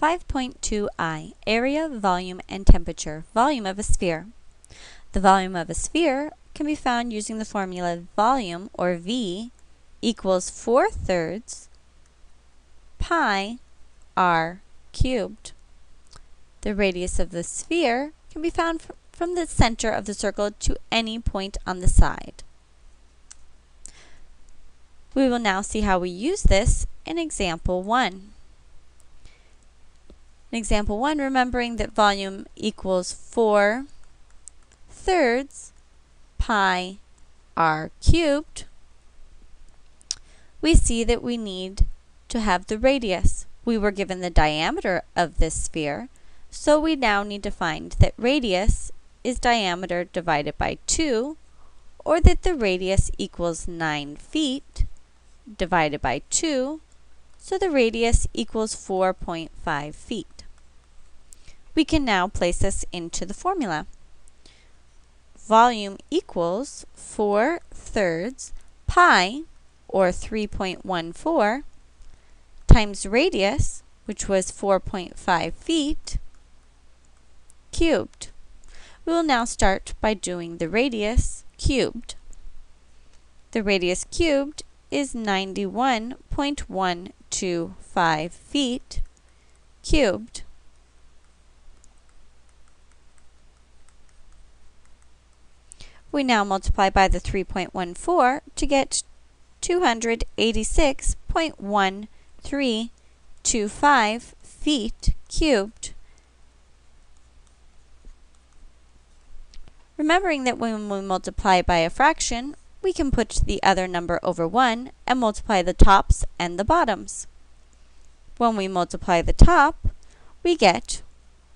5.2i, area, volume, and temperature, volume of a sphere. The volume of a sphere can be found using the formula volume, or V, equals 4 thirds pi r cubed. The radius of the sphere can be found from the center of the circle to any point on the side. We will now see how we use this in example 1. In example 1, remembering that volume equals 4 thirds pi r cubed, we see that we need to have the radius. We were given the diameter of this sphere, so we now need to find that radius is diameter divided by 2, or that the radius equals 9 feet divided by 2, so the radius equals 4.5 feet. We can now place this into the formula. Volume equals 4 thirds pi, or 3.14, times radius, which was 4.5 feet, cubed. We will now start by doing the radius cubed. The radius cubed is 91.125 feet cubed. We now multiply by the 3.14 to get 286.1325 feet cubed. Remembering that when we multiply by a fraction, we can put the other number over 1 and multiply the tops and the bottoms. When we multiply the top, we get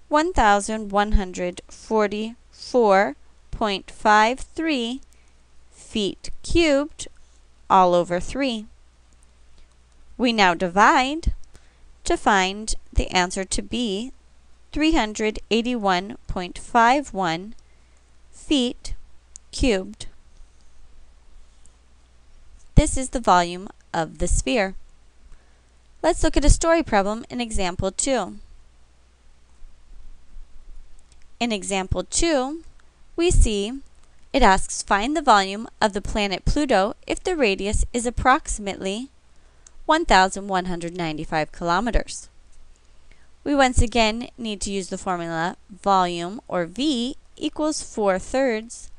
1,144 0.53 feet cubed all over 3. We now divide to find the answer to be 381.51 feet cubed. This is the volume of the sphere. Let's look at a story problem in example 2. In example 2, we see it asks find the volume of the planet Pluto if the radius is approximately 1,195 kilometers. We once again need to use the formula volume, or V, equals 4 thirds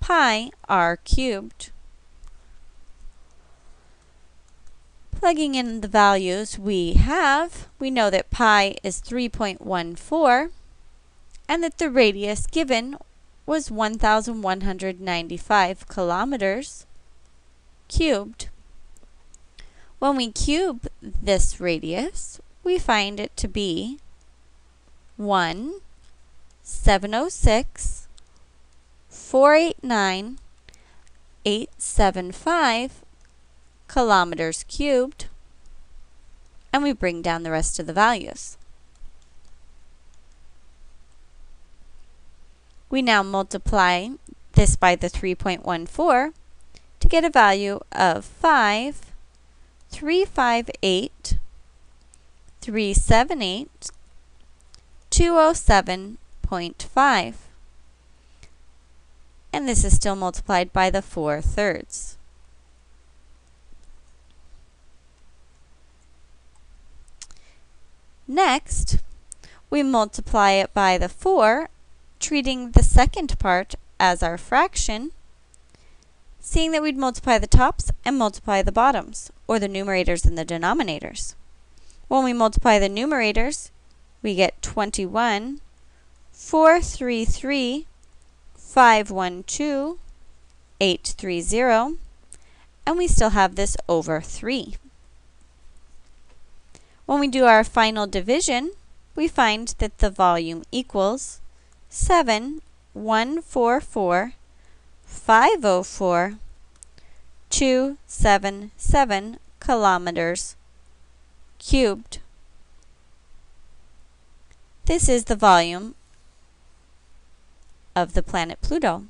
pi r cubed. Plugging in the values we have, we know that pi is 3.14 and that the radius given was 1,195 kilometers cubed. When we cube this radius, we find it to be 1, 706, 489, 875 kilometers cubed, and we bring down the rest of the values. We now multiply this by the 3.14 to get a value of 5, 358, 378, 207.5. And this is still multiplied by the 4 thirds. Next, we multiply it by the 4 treating the second part as our fraction, seeing that we'd multiply the tops and multiply the bottoms, or the numerators and the denominators. When we multiply the numerators, we get 21, 433, 512, 830, and we still have this over 3. When we do our final division, we find that the volume equals seven one four four five oh four two seven seven kilometers cubed. This is the volume of the planet Pluto.